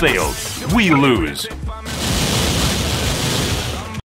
fails, we lose.